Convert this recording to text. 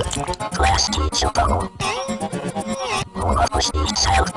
Last teacher bubble. All of us need help.